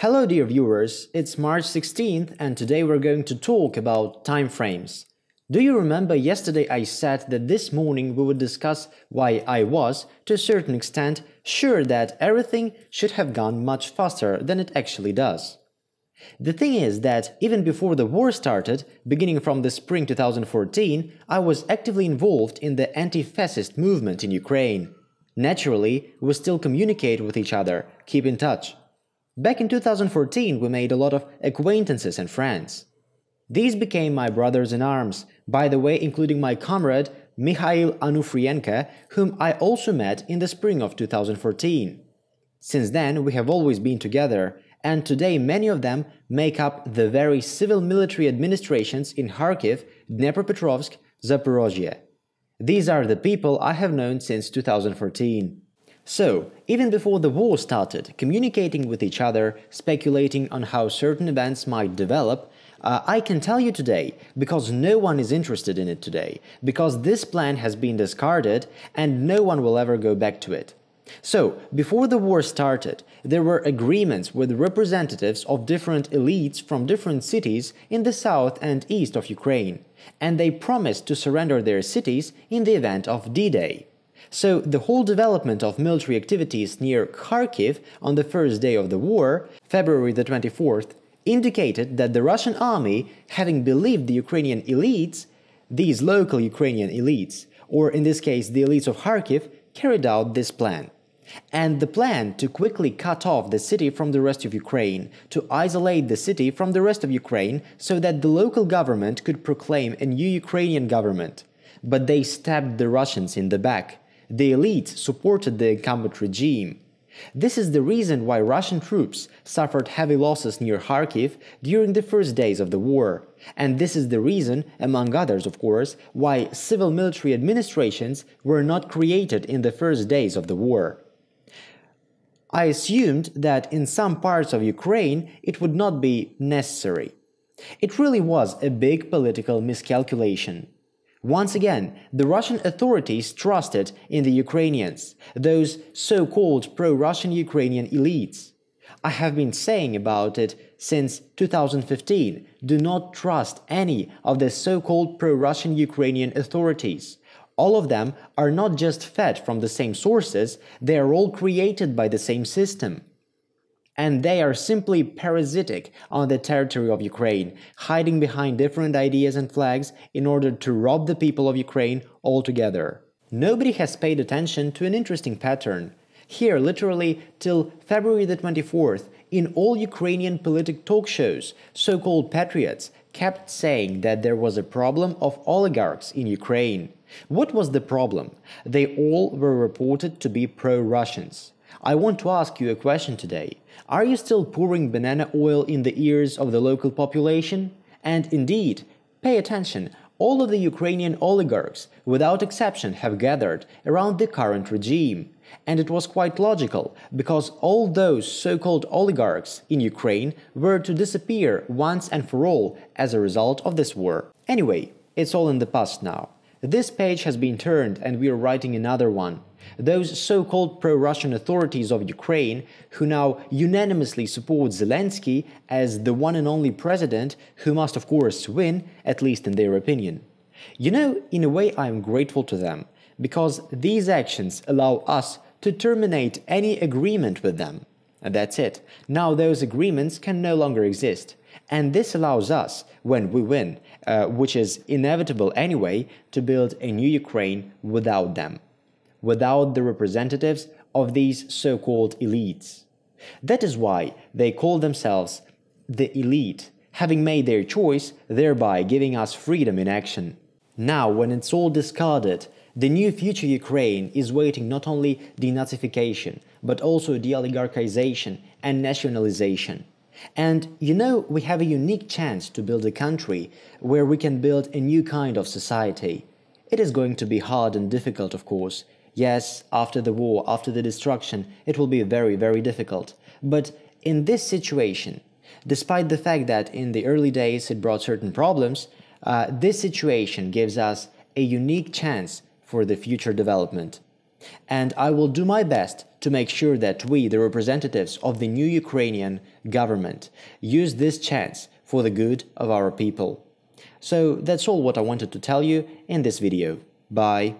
Hello dear viewers, it's March 16th and today we're going to talk about time frames. Do you remember yesterday I said that this morning we would discuss why I was, to a certain extent, sure that everything should have gone much faster than it actually does. The thing is that even before the war started, beginning from the spring 2014, I was actively involved in the anti-fascist movement in Ukraine. Naturally, we still communicate with each other, keep in touch. Back in 2014, we made a lot of acquaintances and friends. These became my brothers in arms, by the way, including my comrade Mikhail Onufrienko, whom I also met in the spring of 2014. Since then, we have always been together, and today many of them make up the very civil military administrations in Kharkiv, Dnepropetrovsk, Zaporozhye. These are the people I have known since 2014. So, even before the war started, communicating with each other, speculating on how certain events might develop, uh, I can tell you today, because no one is interested in it today, because this plan has been discarded and no one will ever go back to it. So, before the war started, there were agreements with representatives of different elites from different cities in the south and east of Ukraine, and they promised to surrender their cities in the event of D-Day. So the whole development of military activities near Kharkiv on the first day of the war, February the 24th, indicated that the Russian army, having believed the Ukrainian elites, these local Ukrainian elites, or in this case the elites of Kharkiv, carried out this plan. And the plan to quickly cut off the city from the rest of Ukraine, to isolate the city from the rest of Ukraine so that the local government could proclaim a new Ukrainian government. But they stabbed the Russians in the back the elite supported the incumbent regime. This is the reason why Russian troops suffered heavy losses near Kharkiv during the first days of the war. And this is the reason, among others of course, why civil military administrations were not created in the first days of the war. I assumed that in some parts of Ukraine it would not be necessary. It really was a big political miscalculation. Once again, the Russian authorities trusted in the Ukrainians, those so-called pro-Russian Ukrainian elites. I have been saying about it since 2015. Do not trust any of the so-called pro-Russian Ukrainian authorities. All of them are not just fed from the same sources, they are all created by the same system and they are simply parasitic on the territory of Ukraine, hiding behind different ideas and flags in order to rob the people of Ukraine altogether. Nobody has paid attention to an interesting pattern. Here, literally till February the 24th, in all Ukrainian political talk shows, so-called patriots kept saying that there was a problem of oligarchs in Ukraine. What was the problem? They all were reported to be pro-Russians. I want to ask you a question today. Are you still pouring banana oil in the ears of the local population? And indeed, pay attention, all of the Ukrainian oligarchs, without exception, have gathered around the current regime. And it was quite logical, because all those so-called oligarchs in Ukraine were to disappear once and for all as a result of this war. Anyway, it's all in the past now. This page has been turned and we are writing another one. Those so-called pro-Russian authorities of Ukraine, who now unanimously support Zelensky as the one and only president who must of course win, at least in their opinion. You know, in a way I am grateful to them, because these actions allow us to terminate any agreement with them. And that's it. Now those agreements can no longer exist. And this allows us, when we win, uh, which is inevitable anyway, to build a new Ukraine without them, without the representatives of these so-called elites. That is why they call themselves the elite, having made their choice, thereby giving us freedom in action. Now, when it's all discarded, the new future Ukraine is waiting not only denazification, but also de-oligarchization and nationalization. And you know, we have a unique chance to build a country where we can build a new kind of society. It is going to be hard and difficult, of course. Yes, after the war, after the destruction, it will be very, very difficult. But in this situation, despite the fact that in the early days it brought certain problems, uh, this situation gives us a unique chance for the future development. And I will do my best to make sure that we, the representatives of the new Ukrainian government, use this chance for the good of our people. So that's all what I wanted to tell you in this video. Bye.